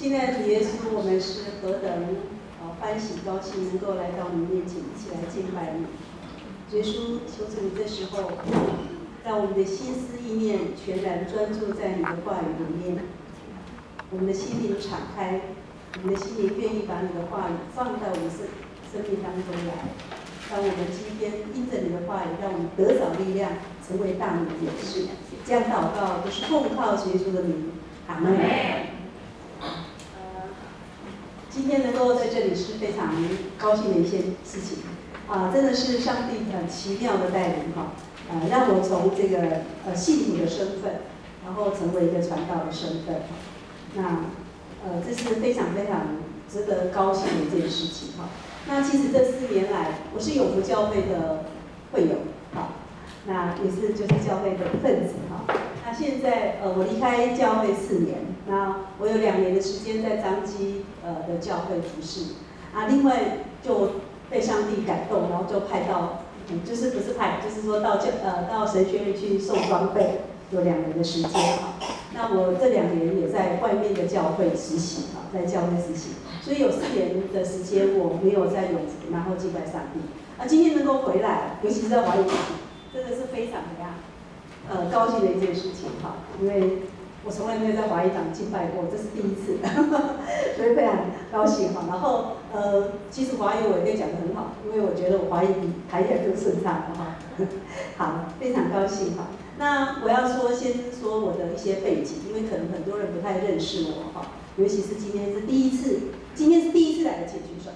现在主耶稣，我们是何等啊欢喜高兴，能够来到你面前，一起来敬拜你。耶稣，求主你这时候，让我们的心思意念全然专注在你的话语里面，我们的心灵敞开，我们的心灵愿意把你的话语放在我们生生命当中来，让我们今天因着你的话语，让我们得着力量，成为大能的勇士。这样祷告都是奉靠耶稣的名，阿门。今天能够在这里是非常高兴的一件事情，啊，真的是上帝很奇妙的带领哈，呃，让我从这个呃信徒的身份，然后成为一个传道的身份，那呃这是非常非常值得高兴的一件事情哈。那其实这四年来，我是永福教会的会友，哈，那也是就是教会的分子哈。那现在呃我离开教会四年，那有两年的时间在张基呃的教会服侍，啊，另外就被上帝感动，然后就派到，就是不是派，就是说到教呃到神学院去送装备，有两年的时间哈。那我这两年也在外面的教会实习啊，在教会实习，所以有四年的时间我没有在永福，然后敬拜上帝。啊，今天能够回来，尤其是在华语真的是非常的呀。呃，高兴的一件事情哈，因为我从来没有在华裔党敬拜过，这是第一次，所以非常高兴哈。然后呃，其实华语我也可以讲得很好，因为我觉得我华语比台语更顺畅哈。好，非常高兴哈。那我要说，先说我的一些背景，因为可能很多人不太认识我哈，尤其是今天是第一次，今天是第一次来的请举手，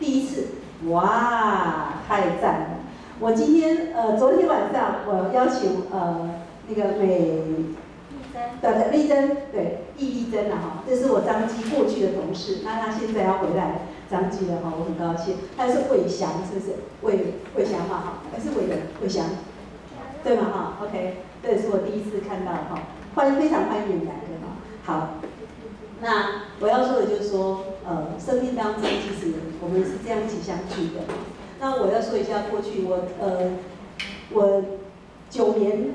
第一次，哇，太赞了。我今天呃，昨天晚上我邀请呃那个美丽珍，对对，丽珍，对，易丽珍了哈，这是我张基过去的同事，那他现在要回来张基了哈，我很高兴。他是伟翔，是不是？伟伟翔嘛哈，还是伟的伟翔，对吗哈？OK，这也是我第一次看到哈，欢迎非常欢迎你来的哈。好，那我要说的就是说，呃，生命当中其实我们是这样一起相聚的。那我要说一下过去，我呃，我九年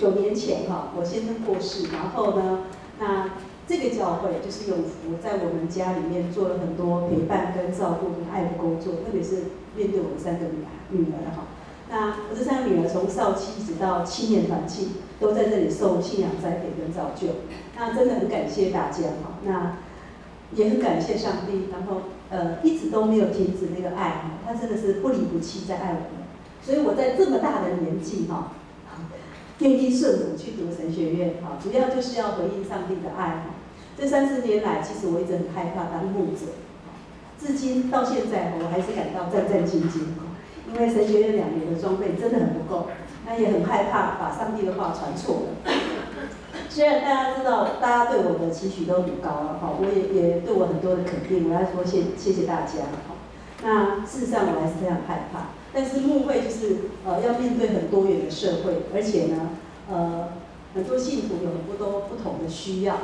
九年前哈，我先生过世，然后呢，那这个教会就是永福，在我们家里面做了很多陪伴跟照顾跟爱的工作，特别是面对我们三个女女儿哈。那我这三个女儿从少期一直到青年团契，都在这里受信仰栽培跟造就。那真的很感谢大家哈，那也很感谢上帝，然后。呃，一直都没有停止那个爱哈，他真的是不离不弃在爱我们，所以我在这么大的年纪哈，愿意顺服去读神学院哈，主要就是要回应上帝的爱哈。这三十年来，其实我一直很害怕当牧者，至今到现在我还是感到战战兢兢，因为神学院两年的装备真的很不够，那也很害怕把上帝的话传错了。虽然大家知道，大家对我的期许都很高了哈，我也也对我很多的肯定，我要说谢谢谢大家哈。那事实上我还是非常害怕，但是牧会就是呃要面对很多元的社会，而且呢呃很多信徒有很多不同的需要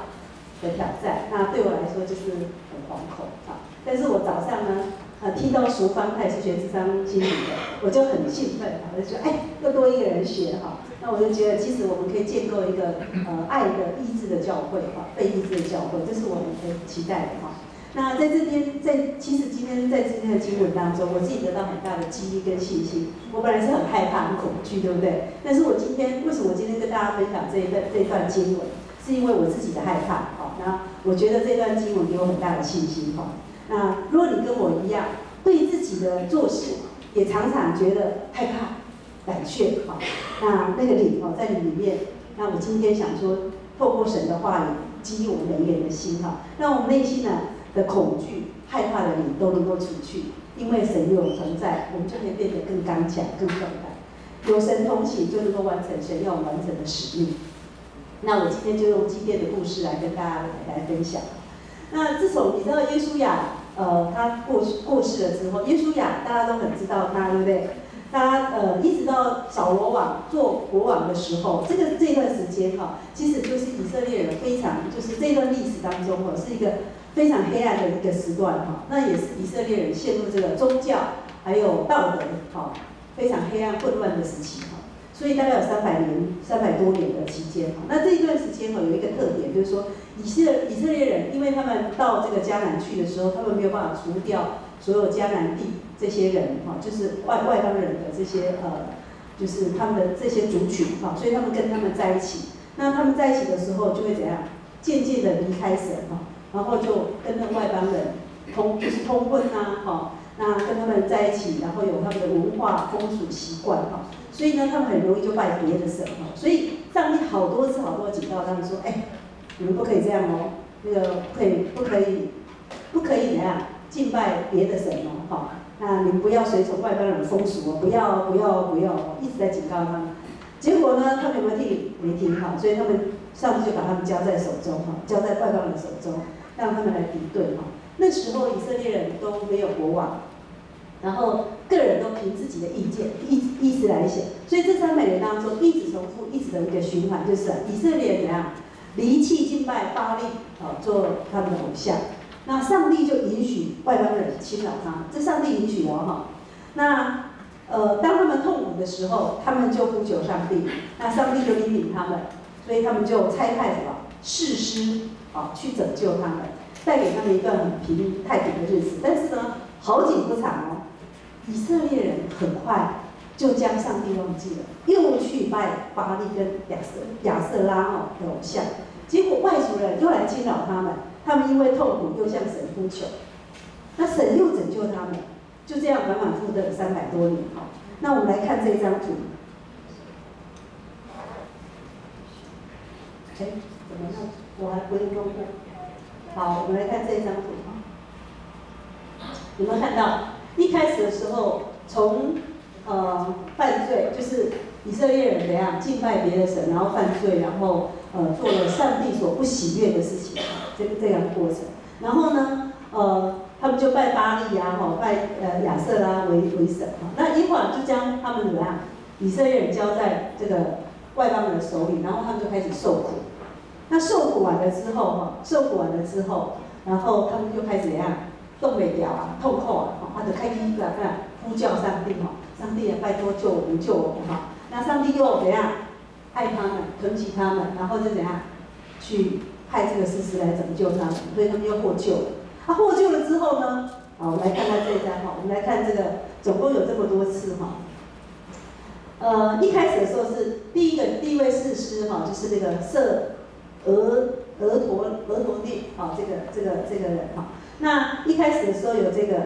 的挑战，那对我来说就是很惶恐啊。但是我早上呢。呃，听到淑芳她也是学智商心理的，我就很兴奋，我就觉得哎，又多一个人学哈。那我就觉得，其实我们可以建构一个呃爱的意志的教会哈，被意志的教会，这是我们很期待的哈。那在这边，在其实今天在今天的经文当中，我自己得到很大的激励跟信心。我本来是很害怕、很恐惧，对不对？但是我今天为什么我今天跟大家分享这一段这段经文，是因为我自己的害怕好。那我觉得这段经文给我很大的信心哈。那如果你跟我一样，对自己的做事也常常觉得害怕、胆怯，哈，那那个灵哦在你里面，那我今天想说，透过神的话语激励我们每一个人的心，哈，让我们内心呢的恐惧、害怕的你都能够除去，因为神有存在，我们就可以变得更刚强、更勇敢。有神同行，就能够完成神要完成的使命。那我今天就用基甸的故事来跟大家来分享。那自从你知道耶稣呀，呃，他过过世了之后，耶稣呀，大家都很知道他，对不对？他呃，一直到扫罗王做国王的时候，这个这段时间哈，其实就是以色列人非常，就是这段历史当中哈，是一个非常黑暗的一个时段哈。那也是以色列人陷入这个宗教还有道德哈非常黑暗混乱的时期哈。所以大概有三百年、三百多年的期间哈。那这一段时间哈，有一个特点就是说。以色以色列人，因为他们到这个迦南去的时候，他们没有办法除掉所有迦南地这些人哈，就是外外邦人的这些呃，就是他们的这些族群哈，所以他们跟他们在一起。那他们在一起的时候，就会怎样？渐渐的离开神哈，然后就跟那外邦人通，就是通婚呐哈。那跟他们在一起，然后有他们的文化风俗习惯哈，所以呢，他们很容易就拜别的神哈。所以上帝好多次好多警告他们说，哎，你们不可以这样哦，那个不可以不可以不可以怎样敬拜别的神哦哈。那你们不要随从外邦人的风俗哦，不要不要不要，一直在警告他们。结果呢，他们有没有听？没听哈，所以他们上帝就把他们交在手中哈，交在外邦人手中，让他们来敌对哈。那时候以色列人都没有国王，然后个人都凭自己的意见、意意思来写，所以这三百年当中一直重复、一直的一个循环，就是以色列怎样离弃敬拜巴利哦，做他们的偶像，那上帝就允许外邦人侵扰他，这上帝允许的哈。那呃，当他们痛苦的时候，他们就呼求上帝，那上帝就引领他们，所以他们就拆派什么士师啊去拯救他们。带给他们一段很平太平的日子，但是呢，好景不长哦，以色列人很快就将上帝忘记了，又去拜巴利跟亚瑟亚瑟拉哦的偶像，结果外族人又来侵扰他们，他们因为痛苦又向神呼求，那神又拯救他们，就这样反反复复三百多年哈。那我们来看这张图，哎，怎么弄？我还不会弄过。好，我们来看这张图有没有看到？一开始的时候，从呃犯罪，就是以色列人怎样敬拜别的神，然后犯罪，然后呃做了上帝所不喜悦的事情，这个这样的过程。然后呢，呃，他们就拜巴利呀，哈，拜呃亚瑟拉为为神，哈。那一会儿就将他们怎么样？以色列人交在这个外邦人的手里，然后他们就开始受苦。那受苦完了之后，哈，受苦完了之后，然后他们就开始怎样？动没掉啊，痛苦啊，哈，他就开始在那呼叫上帝，哈，上帝啊，拜托救我们，救我们，哈。那上帝又怎样？爱他们，疼惜他们，然后就怎样？去派这个士师来拯救他们，所以他们又获救了。他获救了之后呢？好，我们来看看这一张，哈，我们来看这个，总共有这么多次，哈。呃，一开始的时候是第一个第一位士师，哈，就是那个色。俄俄陀俄陀涅，啊，这个这个这个人哈，那一开始的时候有这个，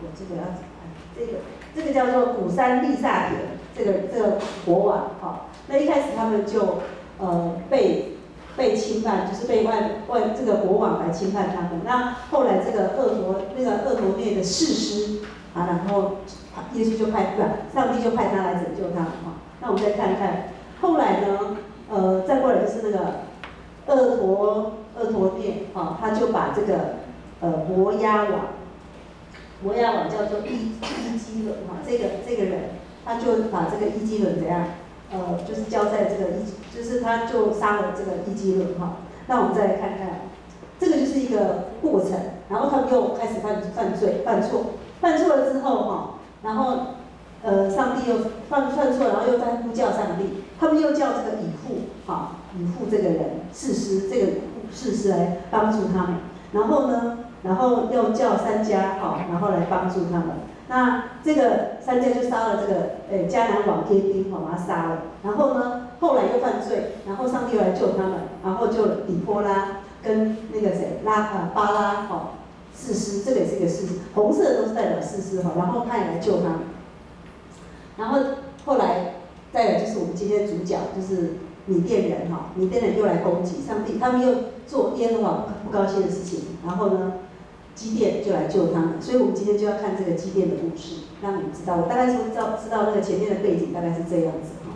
我这个要怎么办这个这个叫做古山利萨铁，这个这个国王哈，那一开始他们就呃被被侵犯，就是被外外这个国王来侵犯他们。那后来这个恶陀那个恶陀涅的士师啊，然后耶稣就派不，上帝就派他来拯救他们哈。那我们再看看后来呢？呃，再过来就是那个二陀二陀殿，哈，他就把这个呃摩押王，摩押王叫做伊伊基伦，哈，这个这个人，他就把这个伊基伦怎样，呃，就是交在这个伊，就是他就杀了这个伊基伦，哈。那我们再来看看，这个就是一个过程，然后他们又开始犯犯罪犯错，犯错了之后，哈，然后。呃，上帝又犯犯错，然后又在呼叫上帝，他们又叫这个以父，哈，以父这个人，士师，这个士师来帮助他们。然后呢，然后又叫三家，哈，然后来帮助他们。那这个三家就杀了这个，呃，迦南王耶宾，哈，把他杀了。然后呢，后来又犯罪，然后上帝又来救他们，然后就底波拉跟那个谁拉呃巴拉，哈，士师，这个也是一个士师，红色的都是代表士师，哈，然后他也来救他们。然后后来再有就是我们今天主角就是米甸人哈，米甸人又来攻击上帝，他们又做耶和华不高兴的事情，然后呢，基甸就来救他们，所以我们今天就要看这个基甸的故事，让你们知道，我大概说知道知道那个前面的背景大概是这样子哈。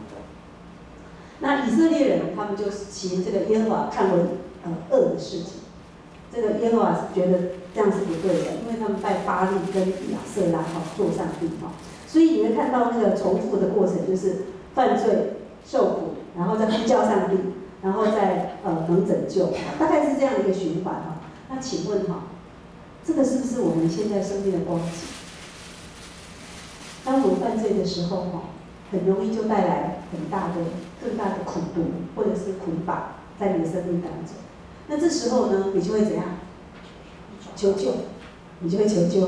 那以色列人他们就是其这个耶和华看为呃恶的事情，这个耶和华是觉得这样是不对的，因为他们拜巴利跟亚瑟拉哈做上帝哈。所以你会看到那个重复的过程，就是犯罪、受苦，然后再呼叫上帝，然后再呃能拯救，大概是这样一个循环哈。那请问哈，这个是不是我们现在生命的光景？当我们犯罪的时候哈，很容易就带来很大的、更大的苦毒或者是捆绑，在你的生命当中。那这时候呢，你就会怎样？求救，你就会求救，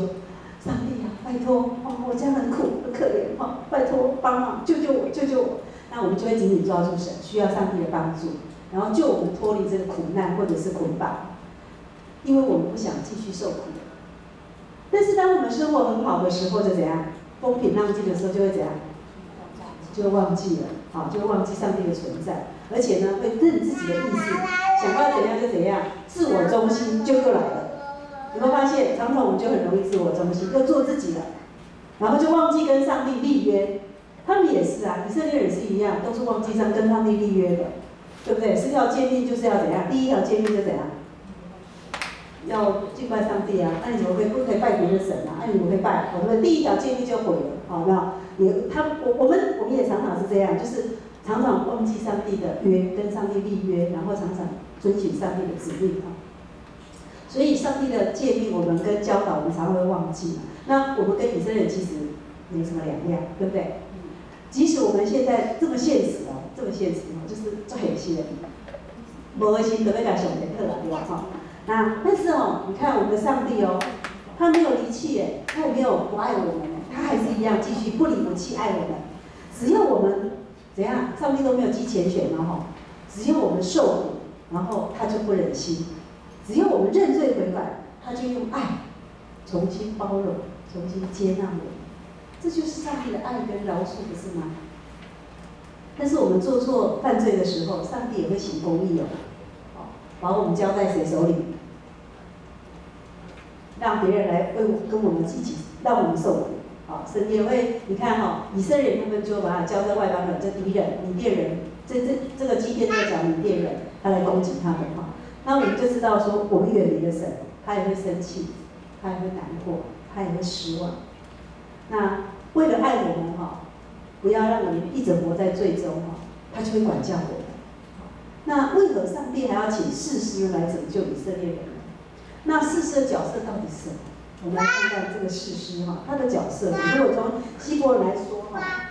上帝啊，拜托，哦，我家很苦很可怜，哦，拜托帮忙救救我，救救我。那我们就会紧紧抓住神，需要上帝的帮助，然后救我们脱离这个苦难或者是捆绑，因为我们不想继续受苦。但是当我们生活很好的时候，就怎样？风平浪静的时候，就会怎样？就会忘记了，好，就会忘记上帝的存在，而且呢，会认自己的意思，想要怎样就怎样，自我中心就又来了。有没有发现，常常我们就很容易自我中心，又做自己了，然后就忘记跟上帝立约。他们也是啊，以色列人是一样，都是忘记上跟上帝立约的，对不对？是要见面就是要怎样？第一条见面就怎样？要敬拜上帝啊！那你怎么会不可以拜别的神啊？那你怎么会拜？我们第一条建立就毁了，好，那也他我我们我们也常常是这样，就是常常忘记上帝的约，跟上帝立约，然后常常遵循上帝的指令啊。所以上帝的诫命，我们跟教导，我们常会忘记。那我们跟以色列人其实没什么两样，对不对？即使我们现在这么现实哦，这么现实哦，就是做狠心的，无恶心，特别讲上节课了，对吧？哈。那但是哦，你看我们的上帝哦，他没有离弃耶，他也没有不爱我们他还是一样继续不离不弃爱我们。只要我们怎样，上帝都没有积钱选嘛哈，只要我们受苦，然后他就不忍心；只要我们认罪悔改，他就用爱重新包容、重新接纳我们。这就是上帝的爱跟饶恕，不是吗？但是我们做错犯罪的时候，上帝也会行公义哦，好，把我们交在谁手里？让别人来为跟我们一起，让我们受苦。好，神也会，你看哈，以色列人他们就把它交在外邦人，这敌人缅甸人，这这这个今天在讲缅甸人，他来攻击他们哈。那我们就知道说，我们远离了神，他也会生气，他也会难过，他也会失望。那为了爱我们哈，不要让我们一直活在罪中哈，他就会管教我们。那为何上帝还要请士师来拯救以色列人？那士师的角色到底是什么？我们来看看这个士师哈，他的角色。如果从希伯来说哈，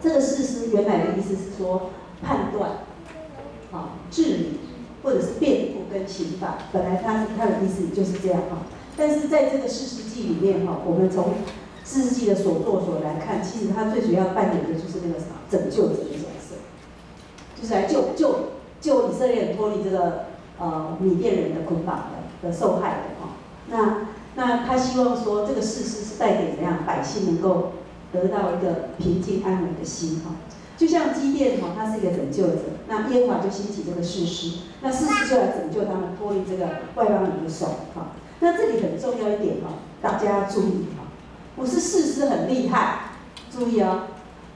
这个士师原来的意思是说判断、啊治理或者是辩护跟刑法，本来他他的意思就是这样哈。但是在这个士师记里面哈，我们从四世纪的所作所来看，其实他最主要扮演的就是那个什么拯救者的角色，就是来救救救以色列脱离这个呃缅甸人的捆绑的。的受害的哈，那那他希望说这个事实是带给怎样百姓能够得到一个平静安稳的心哈，就像基甸哈，他是一个拯救者，那耶和华就兴起这个事实，那事实就来拯救他们脱离这个外邦人的手哈。那这里很重要一点哈，大家要注意哈，不是事实很厉害，注意哦，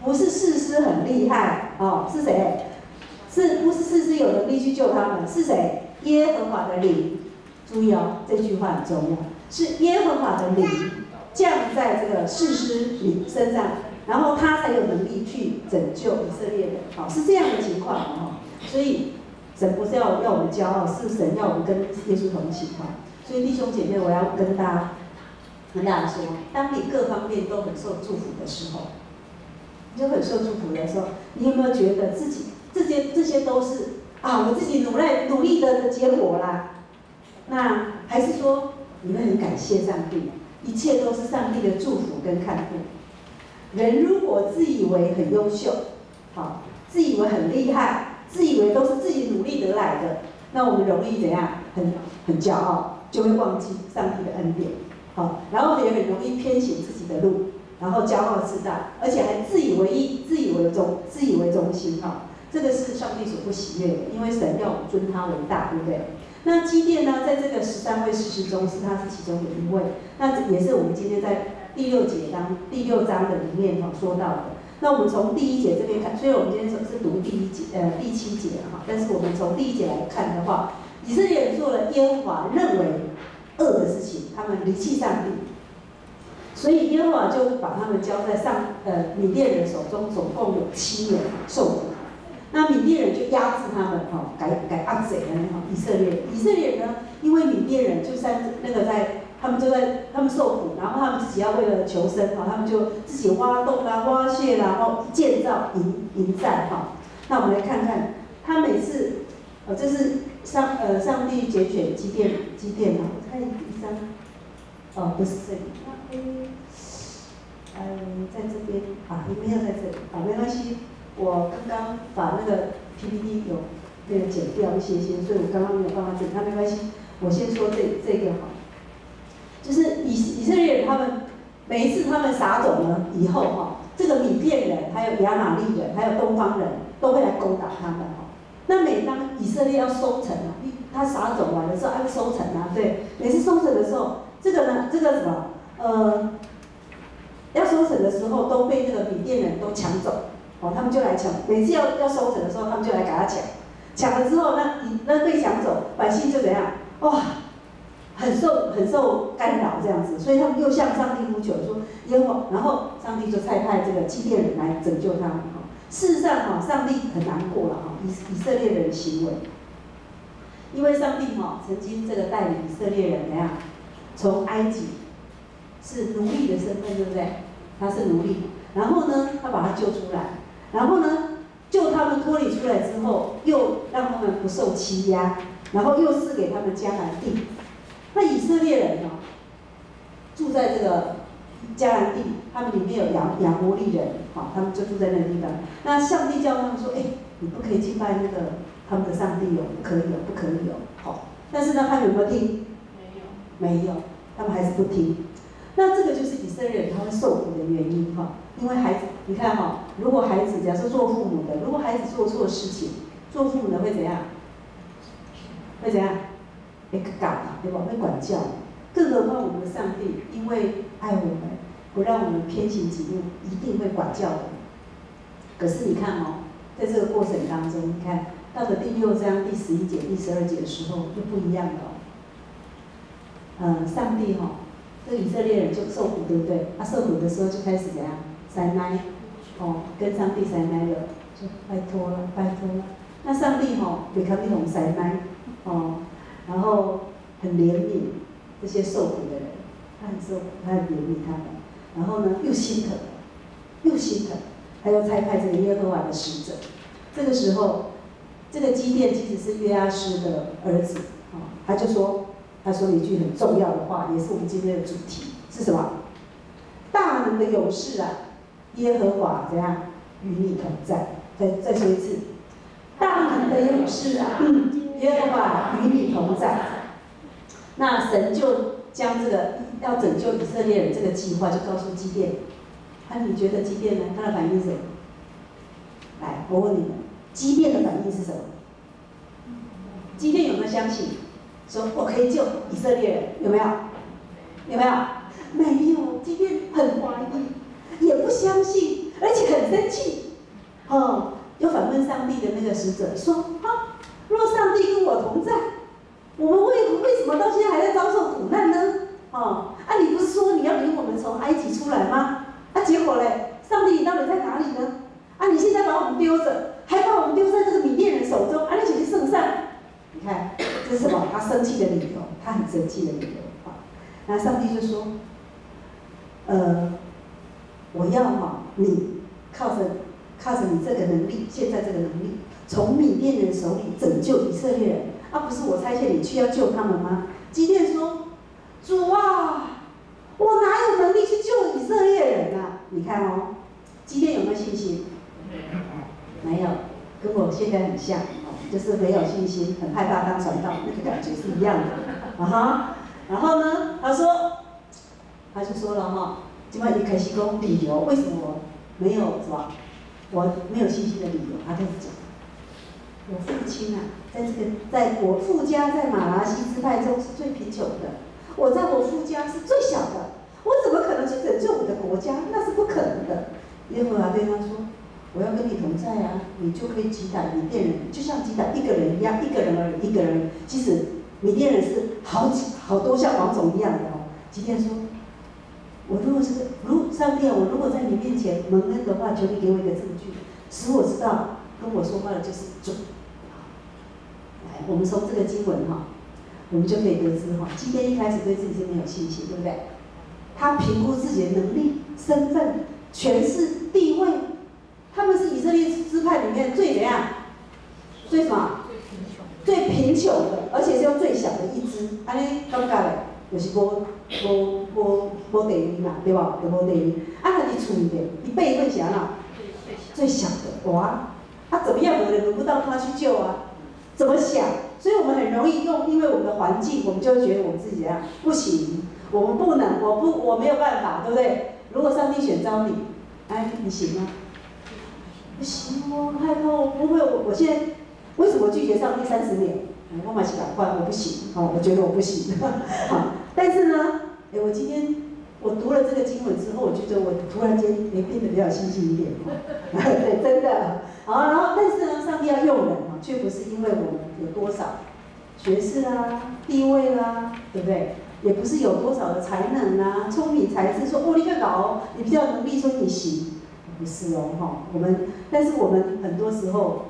不是事实很厉害哦，是谁？是不是事实有能力去救他们？是谁？耶和华的灵。注意哦，这句话很重要，是耶和华的灵降在这个士师你身上，然后他才有能力去拯救以色列人。好，是这样的情况哦。所以神不是要要我们骄傲，是神要我们跟耶稣同行哈。所以弟兄姐妹，我要跟大家跟大家说，当你各方面都很受祝福的时候，你就很受祝福的时候，你有没有觉得自己这些这些都是啊，我自己努力努力的的结果啦？那还是说，你们很感谢上帝，一切都是上帝的祝福跟看顾。人如果自以为很优秀，好，自以为很厉害，自以为都是自己努力得来的，那我们容易怎样？很很骄傲，就会忘记上帝的恩典，好，然后也很容易偏行自己的路，然后骄傲自大，而且还自以为意、自以为中、自以为中心，哈，这个是上帝所不喜悦的，因为神要尊他为大，对不对？那基甸呢，在这个十三位士师中，是他是其中的一位。那也是我们今天在第六节当第六章的里面哈说到的。那我们从第一节这边看，虽然我们今天是是读第一节呃第七节哈，但是我们从第一节来看的话，以色列人做了耶和华认为恶的事情，他们离弃上帝，所以耶和华就把他们交在上呃缅甸人手中，总共有七人受苦。那缅甸人就压制他们，哈，改改阿贼呢，哈，以色列，以色列人呢，因为缅甸人就在那个在，他们就在他们受苦，然后他们自己要为了求生，哈，他们就自己挖洞啊，挖穴然后建造营营寨，哈。那我们来看看，他每次哦，这是上呃上帝拣选基甸基甸啊，我看第三，哦不是这里，那嗯在这边啊，没有在这里。啊，没关系，我刚刚把那个 PPT 有那个剪掉一些些，所以我刚刚没有办法剪，那没关系，我先说这这个哈，就是以以色列人他们每一次他们撒种了以后哈，这个米甸人还有亚玛利人还有东方人都会来攻打他们。那每当以色列要收成啊，他撒种完的时候要收成啊，对，每次收成的时候，这个呢，这个什么，呃，要收成的时候都被那个米甸人都抢走，哦，他们就来抢，每次要要收成的时候，他们就来给他抢，抢了之后，那那被抢走，百姓就怎样，哇，很受很受干扰这样子，所以他们又向上帝呼求说，耶和，然后上帝就差派这个祭奠人来拯救他们。事实上，哈，上帝很难过了，哈，以以色列人的行为，因为上帝哈曾经这个带领以色列人怎样，从埃及是奴隶的身份，对不对？他是奴隶，然后呢，他把他救出来，然后呢，救他们脱离出来之后，又让他们不受欺压，然后又赐给他们迦南地。那以色列人呢，住在这个。迦南地，他们里面有亚亚摩利人，好，他们就住在那个地方。那上帝叫他们说：“哎，你不可以敬拜那个他们的上帝哦，不可以哦，不可以哦。”好，但是呢，他们有没有听？没有，没有，他们还是不听。那这个就是以色列人他会受苦的原因哈，因为孩子，你看哈，如果孩子假设做父母的，如果孩子做错事情，做父母的会怎样？会怎样？会赶对吧？会管教。更何况我们的上帝，因为爱我们，不让我们偏行己路，一定会管教的。可是你看哦，在这个过程当中，你看到了第六章第十一节、第十二节的时候，就不一样了。嗯，上帝哈，这以色列人就受苦，对不对？他受苦的时候就开始怎样？塞奶，哦，跟上帝塞奶了，就拜托了，拜托了。那上帝哈，给他们一种塞奶，哦，然后很怜悯。这些受苦的人，他很受，他很怜悯他们，然后呢，又心疼，又心疼，他又拆开这个耶和华的使者。这个时候，这个基甸其实是约阿施的儿子，啊，他就说，他说了一句很重要的话，也是我们今天的主题，是什么？大能的勇士啊，耶和华怎样与你同在？再再说一次，大能的勇士啊，耶和华与你同在。那神就将这个要拯救以色列人这个计划，就告诉基甸。那你觉得基甸呢？他的反应是什么？来，我问你们，基甸的反应是什么？基甸有没有相信？说我可以救以色列人？有没有？有没有？没有。基甸很怀疑，也不相信，而且很生气。哦，就反问上帝的那个使者说：啊，若上帝跟我同在。我们为为什么到现在还在遭受苦难呢？哦，啊，你不是说你要领我们从埃及出来吗？啊，结果嘞，上帝你到底在哪里呢？啊，你现在把我们丢着，还把我们丢在这个米甸人手中，啊，你且是圣上。你看，这是什么？他生气的理由，他很生气的理由啊。那上帝就说，呃，我要哈你靠着靠着你这个能力，现在这个能力，从米甸人手里拯救以色列人。他不是我差遣你去要救他们吗？基甸说：“主啊，我哪有能力去救以色列人啊？你看哦，今天有没有信心？没有，跟我现在很像，就是没有信心，很害怕当传道，那个感觉是一样的。啊哈，然后呢，他说，他就说了哈，今晚你开始讲理由，为什么我没有是吧？我没有信心的理由，他开始讲。”我父亲啊，在这个在我父家在马拉西支派中是最贫穷的，我在我夫家是最小的，我怎么可能去拯救我的国家？那是不可能的。耶和华对他说：“我要跟你同在啊，你就可以击打米甸人，就像击打一个人一样，一个人而已，一个人。其实米甸人是好几好多像王总一样的哦。”今天说：“我如果是如上帝啊，我如果在你面前蒙恩的话，求你给我一个证据，使我知道跟我说话的就是主。”来我们从这个经文哈，我们就可以得知哈，今天一开始对自己是没有信心，对不对？他评估自己的能力、身份、权势、地位，他们是以色列支派里面最怎样？最什么？最贫穷的，而且是用最小的一支，安尼感觉嘞，就是无无无无第二嘛，对吧？就无第二。啊，他伫厝里面，伊辈分是安怎？最小的，哇！啊，怎么样？我们轮不到他去救啊？怎么想？所以我们很容易用，因为我们的环境，我们就会觉得我们自己啊？不行，我们不能，我不，我没有办法，对不对？如果上帝选召你，哎，你行吗？不行，我害怕，我不会，我我现在为什么拒绝上帝三十年？我买几百块，我不行，哦，我觉得我不行，好，但是呢，哎，我今天我读了这个经文之后，我觉得我突然间哎变得比较有信心一点，对，真的，好，然后但是呢，上帝要用人啊，却不是因为我们有多少学识啊、地位啦，对不对？也不是有多少的才能啊、聪明才智，说哦，你看搞，你比较努力，说你行，不是哦，哈，我们，但是我们很多时候。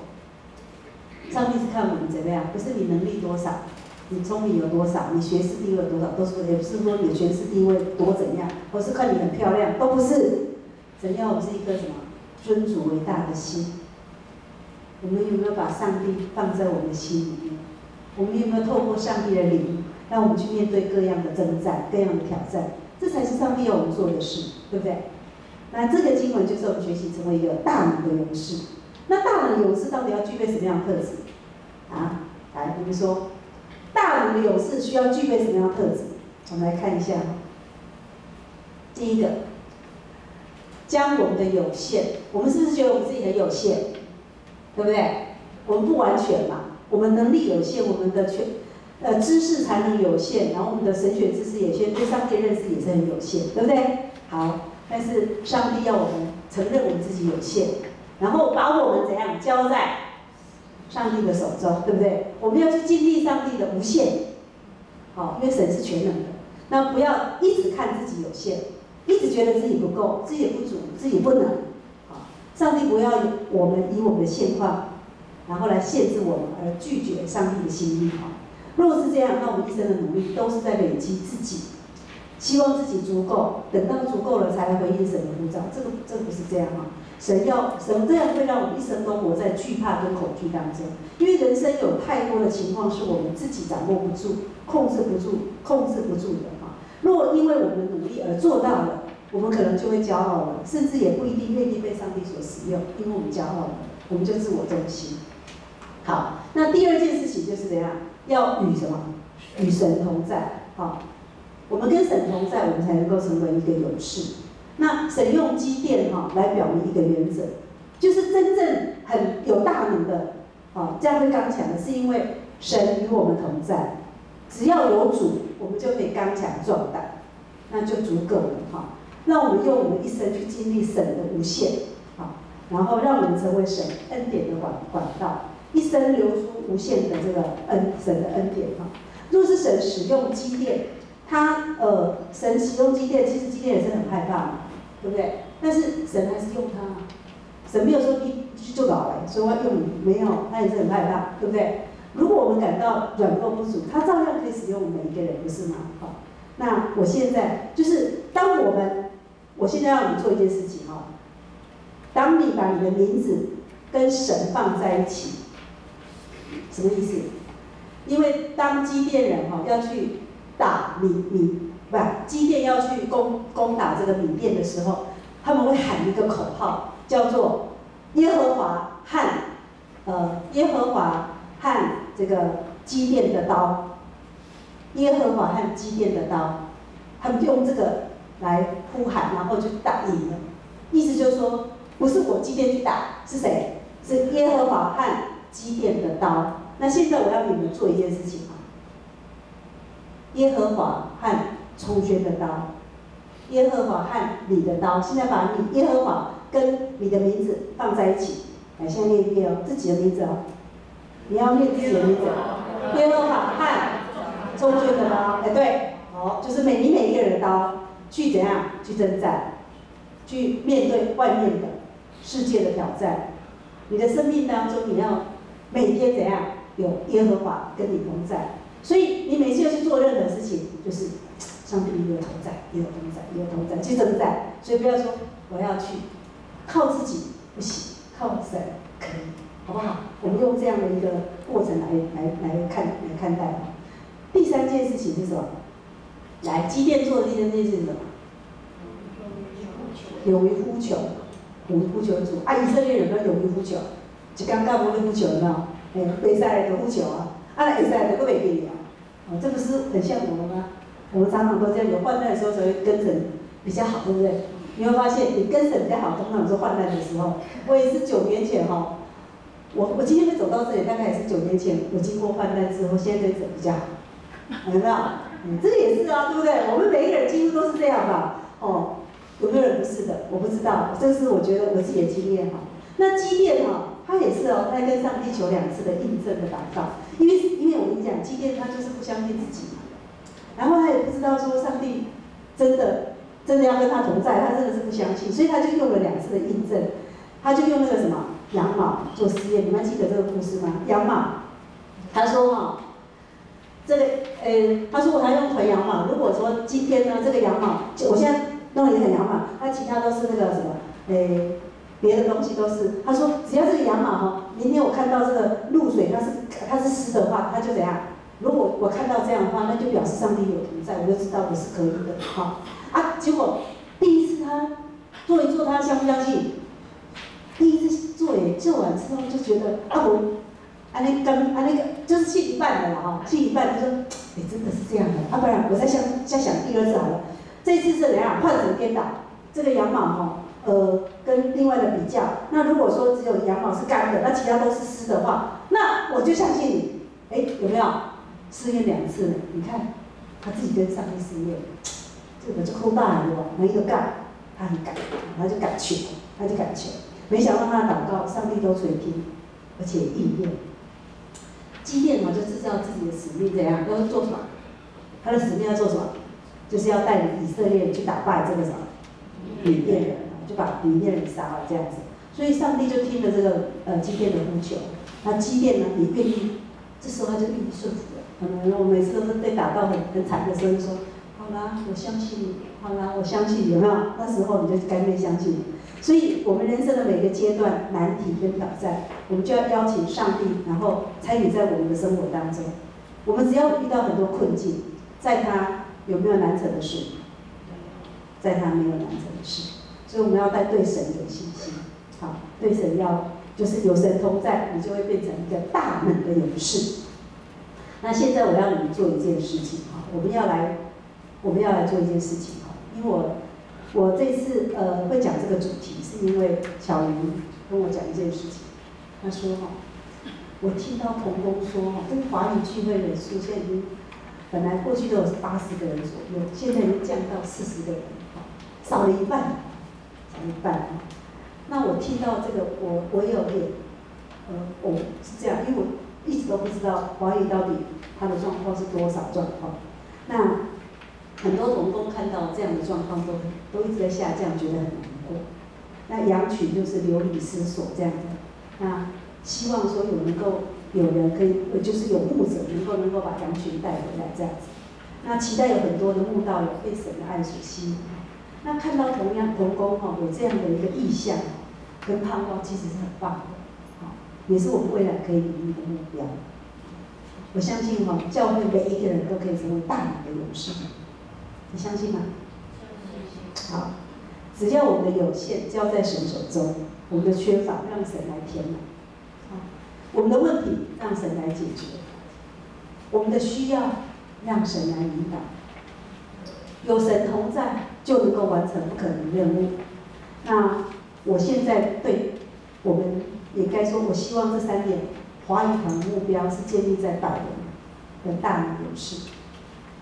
上帝是看我们怎么样，不是你能力多少，你聪明有多少，你学识地位多少，都是也不是说你的学识地位多怎样，或是看你很漂亮，都不是。怎样？我们是一颗什么尊主为大的心？我们有没有把上帝放在我们的心里面？我们有没有透过上帝的灵，让我们去面对各样的征战、各样的挑战？这才是上帝要我们做的事，对不对？那这个经文就是我们学习成为一个大能的勇士。那大能勇士到底要具备什么样的特质？啊，来，你们说，大能的勇士需要具备什么样的特质？我们来看一下。第一个，将我们的有限，我们是不是觉得我们自己很有限？对不对？我们不完全嘛，我们能力有限，我们的全呃知识才能有限，然后我们的神学知识有限，对上帝认识也是很有限，对不对？好，但是上帝要我们承认我们自己有限。然后把我们怎样交在上帝的手中，对不对？我们要去经历上帝的无限，好，因为神是全能的。那不要一直看自己有限，一直觉得自己不够，自己不足，自己不能。上帝不要我们以我们的现况，然后来限制我们，而拒绝上帝的心意。好，如果是这样，那我们一生的努力都是在累积自己，希望自己足够，等到足够了才来回应神的呼召。这个，这不是这样哈。神要神这样会让我们一生都活在惧怕跟恐惧当中，因为人生有太多的情况是我们自己掌握不住、控制不住、控制不住的哈。若因为我们的努力而做到了，我们可能就会骄傲了，甚至也不一定愿意被上帝所使用，因为我们骄傲了，我们就自我中心。好，那第二件事情就是怎样？要与什么？与神同在。好，我们跟神同在，我们才能够成为一个勇士。那神用积电哈来表明一个原则，就是真正很有大能的，啊，这样会刚强的，是因为神与我们同在，只要有主，我们就可以刚强壮大，那就足够了哈。让我们用我们一生去经历神的无限，啊，然后让我们成为神恩典的管管道，一生流出无限的这个恩神的恩典哈。若是神使用积电，他呃神使用积电，其实积电也是很害怕。对不对？但是神还是用他，神没有说你去做老来，说要用你，没有，他也是很害怕，对不对？如果我们感到软弱不足，他照样可以使用每一个人，不是吗？好，那我现在就是当我们，我现在要你做一件事情哈，当你把你的名字跟神放在一起，什么意思？因为当机电人哈要去打你你。不，基甸要去攻攻打这个米甸的时候，他们会喊一个口号，叫做“耶和华和呃耶和华和这个基甸的刀”，耶和华和基甸的刀，他们就用这个来呼喊，然后就打赢了。意思就是说，不是我基甸去打，是谁？是耶和华和基甸的刀。那现在我要你们做一件事情啊，耶和华和冲宣的刀，耶和华和你的刀。现在把你耶和华跟你的名字放在一起，来，先念一遍哦，自己的名字哦。你要念自己的名字，耶和华和冲宣的刀。哎，对，好，就是每你每一个人的刀，去怎样去征战，去面对外面的世界的挑战。你的生命当中，你要每天怎样有耶和华跟你同在，所以你每次要去做任何事情，就是。上帝也有同在，也有同在，也有同在，就正在。所以不要说我要去靠自己不行，靠神可以。好不好？我们用这样的一个过程来来来看来看待。第三件事情是什么？来，机电做的那件事是什么？勇于呼求，勇于呼求主。啊，以色列人都勇于呼求，就刚刚不是呼求，有没有？哎，比赛的呼求啊，啊，比赛的都没给你啊。哦，这不是很像我们吗？我们常常都这样，有患难的时候才会跟神比较好，对不对？你会发现，你跟神比较好，通常是患难的时候。我也是九年前哈，我我今天会走到这里，大概也是九年前，我经过患难之后，现在对神比较好，有没有？嗯，这个也是啊，对不对？我们每一个人几乎都是这样吧？哦，有没有人不是的？我不知道，这是我觉得我自己的经验哈。那基甸哈，他也是哦，他跟上帝求两次的印证的祷告，因为因为我跟你讲，基甸他就是不相信自己嘛，然后他也不知道说上帝真的。真的要跟他同在，他真的是不相信，所以他就用了两次的印证，他就用那个什么羊毛做实验。你们记得这个故事吗？羊毛，他说哈，这个呃，他说我还用纯羊毛。如果说今天呢，这个羊毛，我现在弄一个羊毛，它其他都是那个什么，呃，别的东西都是。他说只要这个羊毛哈，明天我看到这个露水它是它是湿的话，它就怎样？如果我看到这样的话，那就表示上帝有同在，我就知道我是可以的，好。啊！结果第一次他做一做，他相不相信？第一次做诶，做完之后就觉得啊，我啊那跟啊那个就是信一半的了哈，信一半他说，哎，真的是这样的，啊，不然我再想再想第二次好了。这次是怎样？换成颠倒，这个羊毛哈，呃，跟另外的比较，那如果说只有羊毛是干的，那其他都是湿的话，那我就相信你。哎，有没有试验两次呢？你看他自己跟上帝试验。这个就扣大了，没有干，他很敢，他就敢求，他就敢求。没想到他的祷告，上帝都垂听，而且应验。基甸嘛，就知道自己的使命怎样，要做什么？他的使命要做什么？就是要带领以色列去打败这个什么缅甸人，就把缅甸人杀了这样子。所以上帝就听了这个呃基甸的呼求，那基甸呢也愿意，这时候他就愿意顺服了。可能我每次都是被打到很很惨的时候，说。好啦，我相信你。好啦，我相信有没有？那时候你就甘愿相信。所以，我们人生的每个阶段难题跟挑战，我们就要邀请上帝，然后参与在我们的生活当中。我们只要遇到很多困境，在他有没有难成的事？在他没有难成的事。所以，我们要带对神有信心。好，对神要就是有神同在，你就会变成一个大能的勇士。那现在我要你们做一件事情哈，我们要来。我们要来做一件事情哈，因为我我这次呃会讲这个主题，是因为小云跟我讲一件事情。他说哈，我听到童工说哈，这个华语聚会人数现在已经本来过去都有八十个人左右，现在已经降到四十个人，哈，少了一半，少一半哈。那我听到这个，我我有点呃，哦是这样，因为我一直都不知道华语到底它的状况是多少状况，那。很多童工看到这样的状况，都都一直在下降，觉得很难过。那羊群就是流离失所这样的。那希望说有能够有人可以，就是有牧者能够能够把羊群带回来这样子。那期待有很多的牧道有被神的爱所吸引。那看到同样童工哈有这样的一个意向跟盼望，其实是很棒的，好，也是我们未来可以努力的目标。我相信哈，教会每一个人都可以成为大能的勇士。你相信吗？好，只要我们的有限交在神手中，我们的缺乏让神来填满，好，我们的问题让神来解决，我们的需要让神来引导，有神同在就能够完成不可能任务。那我现在对我们也该说，我希望这三点华语堂的目标是建立在百人的大能勇士。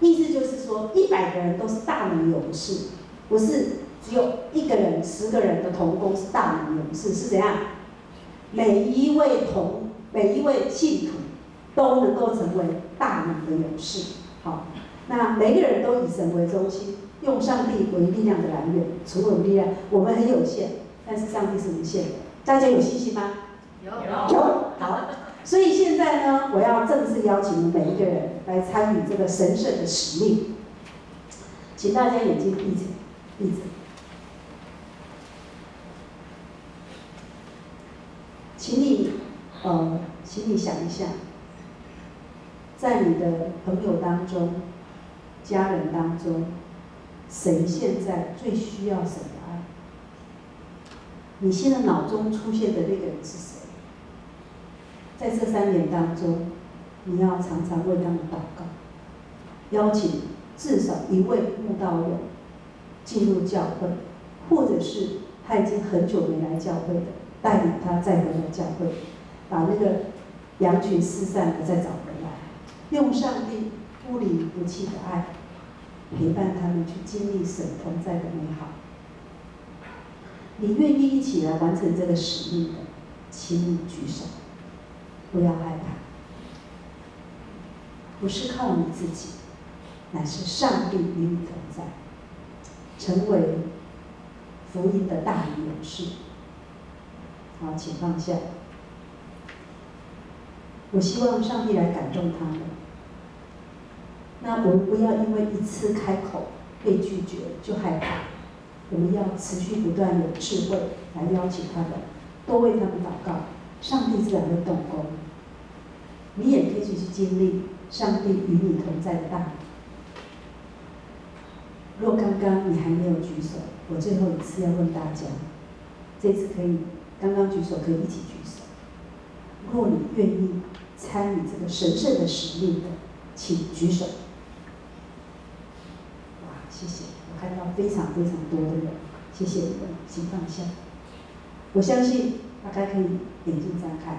意思就是说，一百个人都是大能勇士，不是只有一个人、十个人的同工是大能勇士，是怎样？每一位同、每一位信徒都能够成为大能的勇士。好，那每个人都以神为中心，用上帝为力量的来源。除了力量，我们很有限，但是上帝是无限的。大家有信心吗？有。有。好。所以现在呢，我要正式邀请每一个人来参与这个神圣的使命，请大家眼睛闭着，闭着，请你呃，请你想一下，在你的朋友当中、家人当中，谁现在最需要神的爱？你现在脑中出现的那个人是谁？在这三年当中，你要常常为他们祷告，邀请至少一位慕道友进入教会，或者是他已经很久没来教会的，带领他再回来教会，把那个羊群四散的再找回来，用上帝不离不弃的爱陪伴他们去经历神同在的美好。你愿意一起来完成这个使命的，请你举手。不要害怕，不是靠你自己，乃是上帝与你同在，成为福音的大勇士。好，请放下。我希望上帝来感动他们。那我们不要因为一次开口被拒绝就害怕，我们要持续不断有智慧来邀请他们，多为他们祷告，上帝自然会动工。你也可以去经历上帝与你同在的大能。若刚刚你还没有举手，我最后一次要问大家，这次可以刚刚举手可以一起举手。若你愿意参与这个神圣的使命的，请举手。哇，谢谢！我看到非常非常多的人，谢谢你们，请放下。我相信大家可以眼睛张开。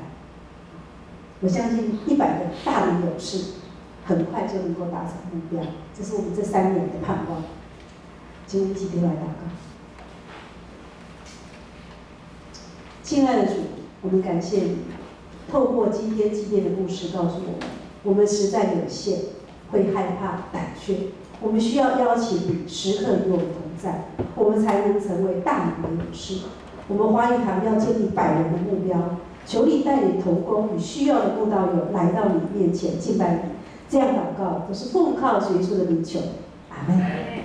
我相信一百个大的勇士很快就能够达成目标，这是我们这三年的盼望。请我们一起来祷告。亲爱的主，我们感谢你，透过今天今天的故事告诉我们，我们实在有限，会害怕胆怯，我们需要邀请你时刻与我们同在，我们才能成为大能的勇士。我们华语堂要建立百人的目标。求你带领同工与需要的慕道友来到你面前敬拜你，这样祷告都是奉靠耶稣的名求，阿门。